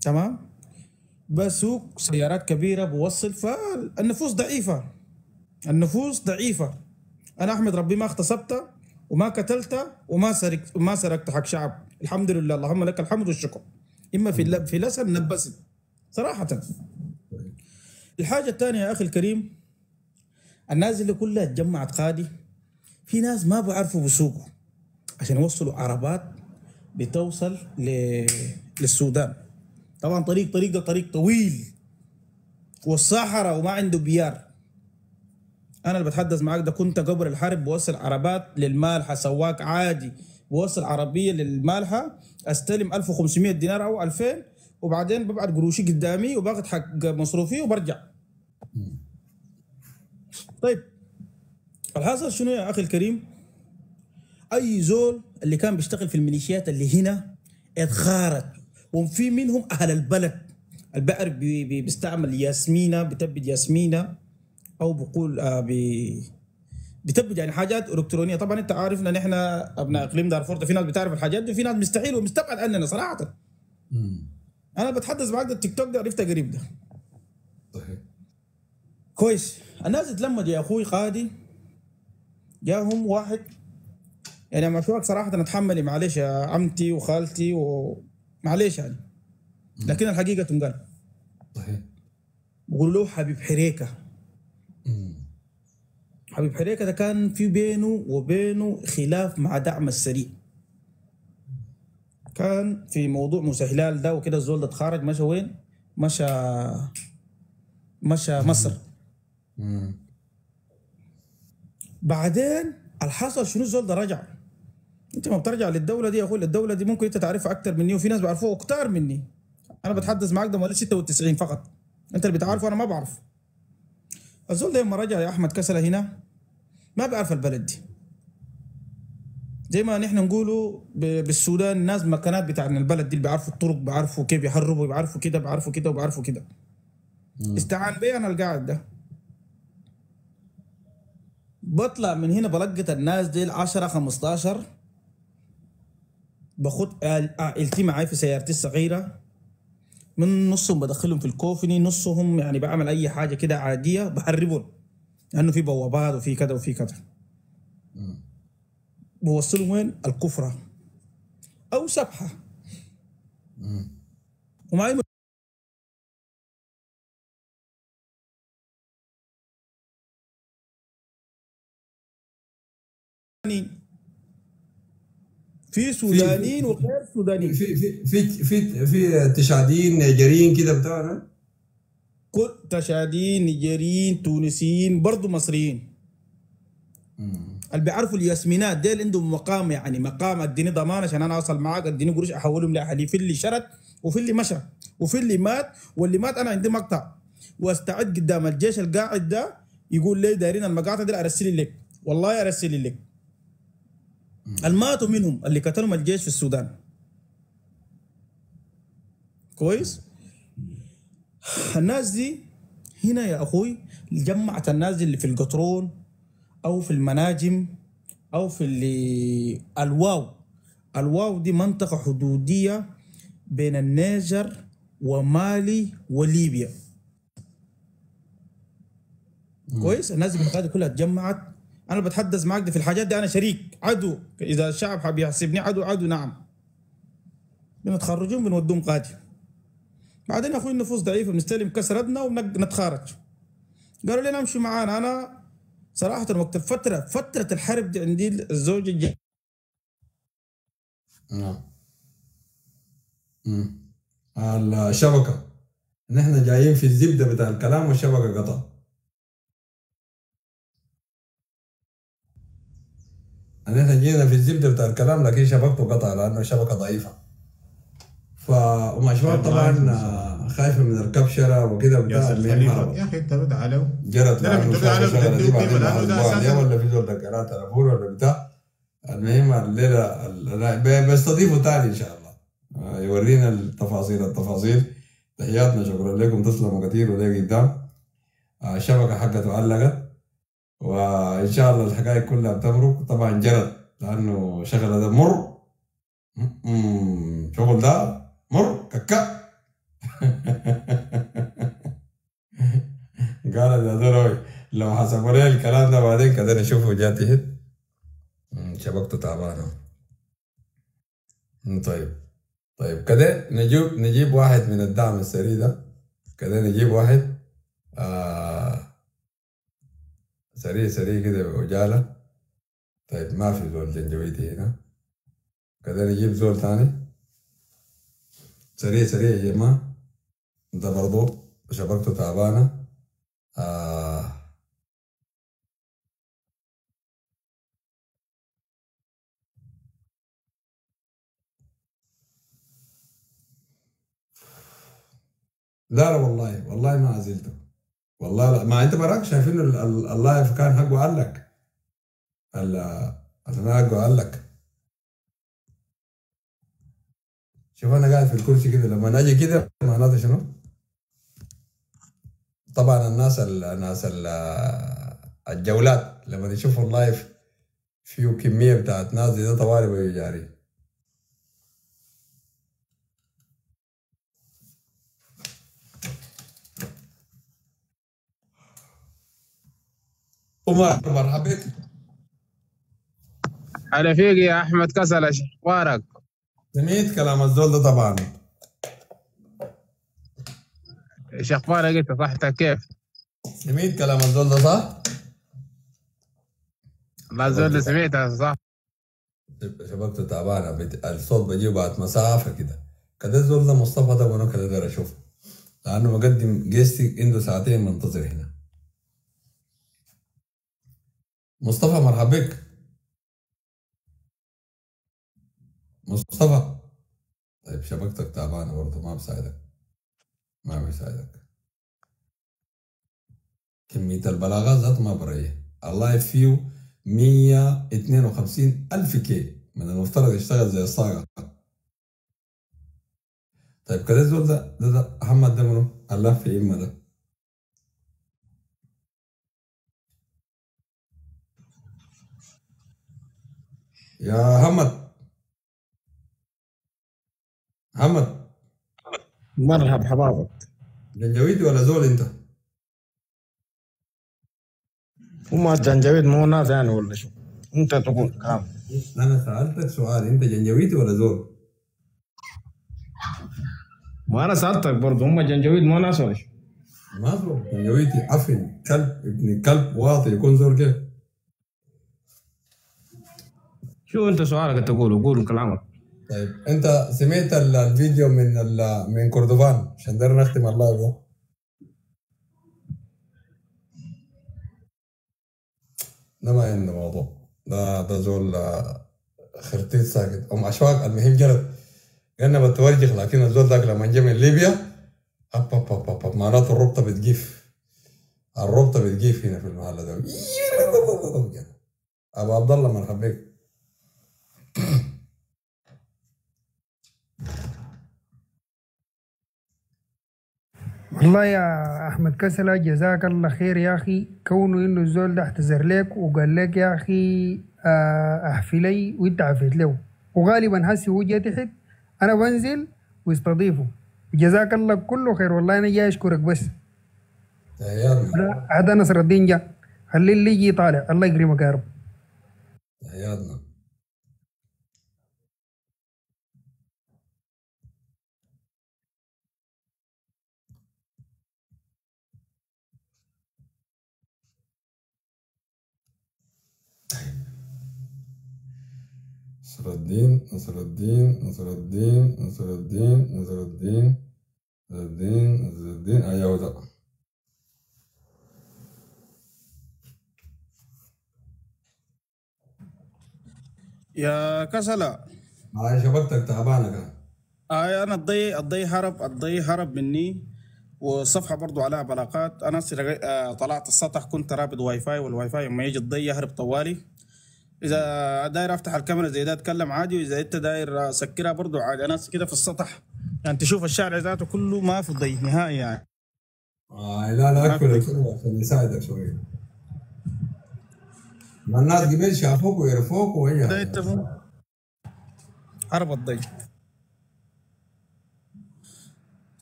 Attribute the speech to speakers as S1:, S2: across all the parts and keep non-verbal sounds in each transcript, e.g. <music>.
S1: تمام؟ بسوق سيارات كبيرة بوصل فالنفوس ضعيفة. النفوس ضعيفة. أنا أحمد ربي ما اغتصبت وما قتلت وما سرقت وما سرقت حق شعب. الحمد لله. اللهم لك الحمد والشكر. إما في في لسن نبست صراحة. الحاجة الثانية يا أخي الكريم الناس اللي كلها اتجمعت قادي في ناس ما بيعرفوا بيسوقوا عشان يوصلوا عربات بتوصل. للسودان. طبعا طريق طريق ده طريق طويل. والصحراء وما عنده بيار. أنا اللي بتحدث معاك ده كنت قبل الحرب بوصل عربات للمالحة سواق عادي بوصل عربية للمالحة أستلم 1500 دينار أو 2000 وبعدين ببعت قروشي قدامي وباخذ حق مصروفي وبرجع. طيب الحاصل شنو يا أخي الكريم؟ أي زول اللي كان بيشتغل في الميليشيات اللي هنا اتخارج وفي منهم أهل البلد. البقر بي بي بيستعمل ياسمينة بتبد ياسمينة أو بقول آه بي بتبد يعني حاجات إلكترونية. طبعا أنت عارف ان نحن أبناء إقليم دارفور في ناس بتعرف الحاجات دي وفي ناس مستحيل ومستبعد عننا صراحة. أنا بتحدث معاك التيك توك ده عرفته قريب ده.
S2: صحيح.
S1: كويس. الناس اتلمت يا أخوي قادي جاهم واحد يعني ما شوك صراحة أنا أتحملي معلش يا عمتي وخالتي ومعلش يعني. لكن الحقيقة تنقال.
S2: صحيح.
S1: بقولوا له حبيب حريكة. حبيب حريكة ده كان في بينه وبينه خلاف مع دعم السريع. كان في موضوع موسى هلال ده وكده الزول ده اتخرج مشى وين؟ مشى مشى مصر. بعدين الحصل شنو الزول ده رجع؟ انت ما بترجع للدولة دي يا أخوي الدولة دي ممكن انت تعرفها أكثر مني وفي ناس بيعرفوها أكثر مني. أنا بتحدث معاك ده مواليد 96 فقط. انت اللي بتعرفه أنا ما بعرف. الزول ده لما رجع يا أحمد كسله هنا ما بيعرف البلد دي. زي ما نحن نقولوا بالسودان الناس مكانات بتاعنا البلد دي اللي بيعرفوا الطرق بيعرفوا كيف يحربوا بيعرفوا كده بيعرفوا كده وبيعرفوا كده. استعان بي أنا القاعد ده. بطلع من هنا بلقط الناس دي 10 15 باخد عائلتي معي في سيارتي الصغيرة. من نصهم بدخلهم في الكوفني نصهم يعني بعمل أي حاجة كده عادية بحربهم. لأنه في بوابات وفي كذا وفي كذا. بوصلهم وين؟ الكفرة. أو سبحة. ومعي في سودانيين وغير سودانيين.
S2: في في في في في تشادين نيجريين كده بتاعنا
S1: كل تشادين نيجيريين تونسيين برضو مصريين. اللي بيعرفوا الياسمينات ديل عندهم مقام يعني مقام اديني ضمان عشان أنا اوصل معاك اديني قروش أحولهم لأهلي. في اللي شرد وفي اللي مشى وفي اللي مات واللي مات أنا عندي مقطع. واستعد قدام الجيش القاعد ده يقول لي دايرين المقاطع دي أرسل لك. والله أرسل لك. الماتوا منهم اللي قتلهم الجيش في السودان. كويس؟ الناس دي هنا يا أخوي جمعت الناس دي اللي في القطرون أو في المناجم أو في اللي الواو. الواو دي منطقة حدودية بين النيجر ومالي وليبيا. كويس؟ الناس دي كلها اتجمعت أنا بتحدث معاك في الحاجات دي أنا شريك. عدو. إذا الشعب حاب يحسبني عدو عدو نعم. بنتخرجون بنودوهم قاضي بعدين أخوي النفوس ضعيفه بنستلم كسرتنا ونتخارج قالوا لنا امشي معانا. أنا صراحة وقت الفترة فترة الحرب دي عندي الزوجه الج-
S2: نعم. مم. الشبكة. نحن جايين في الزبدة بتاع الكلام والشبكة قطع. نحن جينا في الزبدة بتاع الكلام لكن شبكته قطع لأنه الشبكة ضعيفة. ف وما شباب طبعا خايفة من الكبشرة وكده
S3: يا
S2: بتاع.
S3: يا أخي أنت رد عليه
S2: جرت
S3: لا، لا،
S2: لأنه
S3: بترد عليه
S2: شغلة شغلة دي
S3: بتديه
S2: بعدين
S3: قيمة
S2: بعد
S3: لأنه ده
S2: أسبوع
S3: أساساً-
S2: اليوم ولا في زول دقرات تليفون ولا بتاع. المهم الليلة ال- بيستضيفوا تاني إن شاء الله. آه، يورينا التفاصيل التفاصيل. تحياتنا شكرا لكم. تسلموا كثير وليه قدام. آه، الشبكة حقته علقت. وإن شاء الله الحكاية كلها بتمرق طبعا جرت لأنه شغلة ده مر. شغل ده مر. ككا <laughs> قال يا دروي لو حسبوا لي الكلام ده بعدين كده نشوفه جات م، شبكته تعبانة. طيب. طيب كده نجيب نجيب واحد من الدعم السري ده. كده نجيب واحد. آه سريع سريع كده بعجالة طيب ما في زول جنجويتي هنا كده نجيب زول تاني سريع سريع يا جماعة ده برضو شبكته تعبانة آه لا لا والله والله ما عزلته والله لا ما انت براك شايفين ال- ال- اللايف كان حقه علق أنا حقه علق شوف أنا قاعد في الكرسي كده لما أجي كده معناته شنو؟ طبعا الناس ال الناس ال الجولات لما يشوفوا اللايف فيه كمية بتاعت ناس زي ده طوالي بيجي عمر مرحبا بك
S3: على فيك يا أحمد كسل أخبارك؟
S2: سمعت كلام الزول ده طبعا
S3: إيش أخبارك أنت صحتك كيف؟
S2: سمعت كلام الزول ده صح؟
S3: الله زول سمعتها صح؟
S2: شبكته تعبانة بت... الصوت بجيبه بعد مسافة كده كده الزول ده مصطفى ده وأنا كده أشوفه لأنه مقدم جيستي عنده ساعتين منتظر هنا مصطفى مرحبا بك. مصطفى. طيب شبكتك تعبانة برضه ما بساعدك. ما بيساعدك. كمية البلاغات ذات ما بريح اللايف فيه 152 ألف كي من المفترض يشتغل زي الصاغة. طيب كده الزول ده ده, ده محمد ده منو؟ الله في إما ده. يا محمد محمد
S4: مرحب حبابك
S2: جنجويدي ولا زول انت؟
S4: وما جنجبيل مو ناس يعني ولا شو انت تقول كلام
S2: أنا سألتك سؤال انت جنجويدي ولا زول؟
S4: ما أنا سألتك برضه هم جنجبيل مو ناس ولا شو
S2: ما زول جنجويدي عفن كلب ابن كلب واطي يكون زول كيف؟
S4: شو انت سؤالك تقول قول كلامك.
S2: طيب انت سمعت ال- الفيديو من من كردفان؟ عشان داير نختم اللايف ده. ده ما عندنا موضوع. ده ده زول آه، خرتيت ساكت. ام أشواق المهم جرت قلنا بتورجخ لكن الزول ذاك لما جه من ليبيا أب أب أب أب أب معناته الربطة بتجيف. الربطة بتجيف هنا في المحل ده. <laughs> أبو عبد الله مرحبا بك.
S5: والله يا أحمد كسلة جزاك الله خير يا أخي. كونه إنه الزول ده اعتذر لك وقال لك يا أخي آه، أحفي لي وأنت عفيت له. وغالبا هسي هو جاي تحت أنا بنزل واستضيفه. جزاك الله كله خير. والله أنا جاي أشكرك بس. هذا نصر الدين جا خلي اللي يجي طالع الله يكرمك يا رب.
S2: تحياتنا. نصر الدين نصر الدين نصر الدين نصر الدين نصر الدين نصر الدين نصر الدين ده
S1: يا كسلة
S2: هاي شبكتك تعبانة كان.
S1: آه أنا الضي الضي هرب الضي هرب مني والصفحه برضو عليها بلاقات أنا سرق- آه طلعت السطح كنت رابط Wi-Fi وال Wi-Fi لما يجي الضي يهرب طوالي. إذا داير أفتح الكاميرا زي ده أتكلم عادي وإذا أنت داير أسكرها برضو عادي. أنا كده في السطح. يعني تشوف الشارع ذاته كله ما في ضي نهائي يعني.
S2: آه لا لا اكل عشان يساعدك شوية ما الناس قبل شافوك ويعرفوك وهي
S1: ده أنت عرب الضي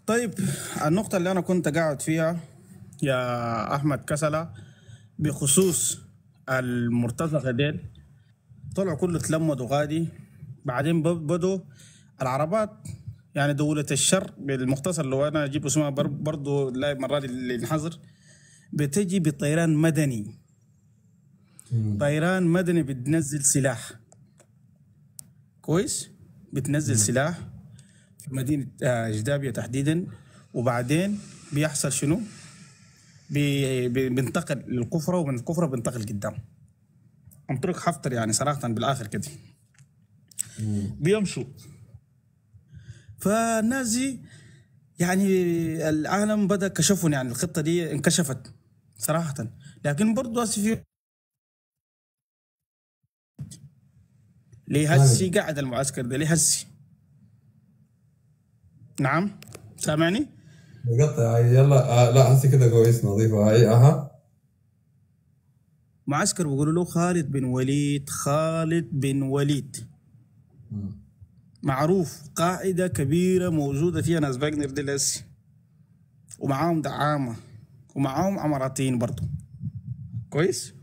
S1: طيب النقطة اللي أنا كنت قاعد فيها يا أحمد كسلة بخصوص المرتزقة ديل. طلعوا كله تلمدوا غادي. بعدين بدوا العربات يعني دولة الشر بالمختصر لو أنا أجيب اسمها بر- برضو لا مرات اللي ينحظر بتجي بطيران مدني. طيران مدني بتنزل سلاح. كويس؟ بتنزل سلاح في مدينة آه، جدابية تحديدا. وبعدين بيحصل شنو؟ بي بينتقل للكفرة ومن الكفرة بينتقل قدام. عن طريق حفتر يعني صراحة بالآخر كده. بيمشوا. فالناس دي يعني العالم بدأ كشفهم يعني الخطة دي انكشفت صراحة. لكن برضه هسه في ليه هسي قاعد المعسكر ده ليه هسي نعم سامعني؟
S2: بقطع يلا آه لا هسه كده كويس نظيفة. هاي أها.
S1: معسكر بيقولوا له خالد بن وليد خالد بن وليد. معروف قاعدة كبيرة موجودة فيها ناس باجنر دي لسه ومعاهم دعامة. ومعاهم عماراتين برضو. كويس؟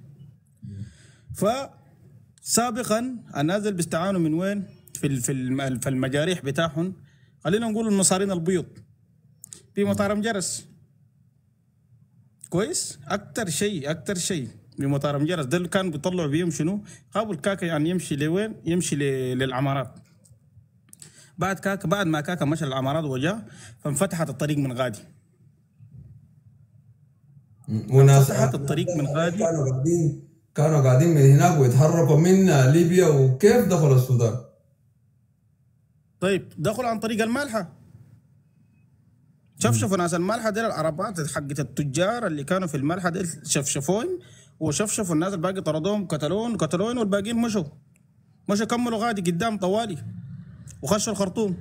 S1: فسابقا الناس اللي بيستعانوا من وين؟ في في الم- في المجاريح بتاعهم. خلينا نقول المصارين البيض في مطار مجرس كويس؟ أكتر شيء أكتر شيء. بمطار مجرس ده اللي كان بيطلعوا بيهم شنو؟ قابل كاكا يعني يمشي لوين؟ يمشي للعمارات. بعد كاكا بعد ما كاكا مشى للعمارات وجاء فانفتحت الطريق من غادي.
S2: وناس
S1: فتحت الطريق من غادي.
S2: كانوا قاعدين كانوا قاعدين من هناك ويتحركوا من ليبيا وكيف دخلوا السودان؟
S1: طيب دخلوا عن طريق المالحة. شفشفوا ناس المالحة ديل العربات حقت التجار اللي كانوا في المالحة ديل شفشفوهم. وشفشفوا الناس الباقي طردوهم قتلوهم قتلوهم والباقيين مشوا. مشوا كملوا غادي قدام طوالي وخشوا الخرطوم.